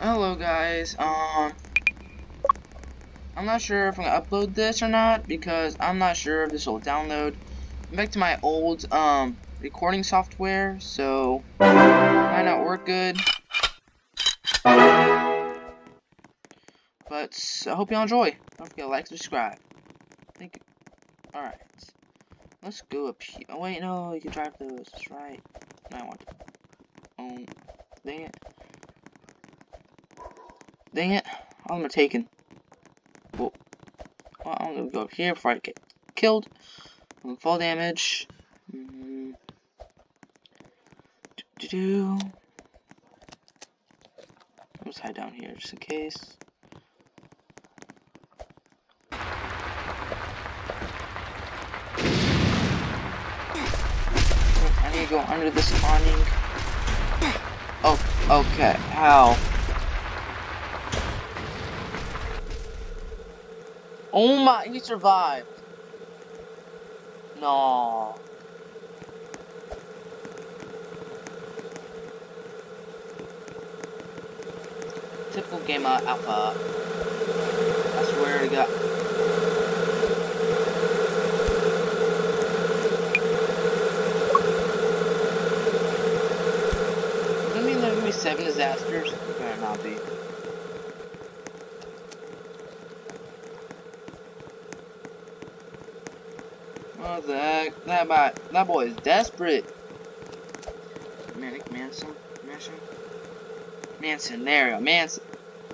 Hello guys, um, I'm not sure if I'm gonna upload this or not because I'm not sure if this will download. I'm back to my old, um, recording software, so might not work good. But I hope you all enjoy. Don't forget to like, and subscribe. Thank you. Alright. Let's go up here. Oh wait, no, you can drive those. That's right. No, I want to. Oh, dang it. Dang it. I'm gonna take him. well, I'm gonna go up here before I get killed. I'm fall damage. Mm. Do, do, do. Let's hide down here just in case. I need to go under this awning. Oh, okay. How? Oh my, he survived. No. Typical gamer alpha. I swear to God. That mean there's gonna be seven disasters? Better not be. What the heck? That boy, that boy is desperate. Manic Manson? Manson? Manson, there. Manson.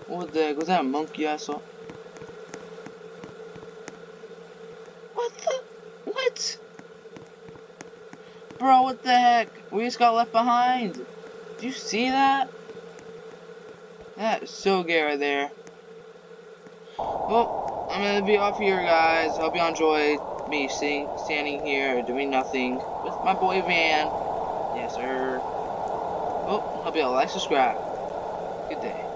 What the heck? Was that a monkey I saw? What the? What? Bro, what the heck? We just got left behind. Do you see that? That is so gay right there. Well, I'm gonna be off here, guys. Hope you enjoyed me sitting, standing here doing nothing with my boy Van. Yes, sir. Oh, hope you all like, subscribe. Good day.